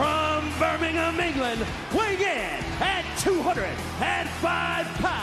from Birmingham, England, weighing in at 205 pounds, five.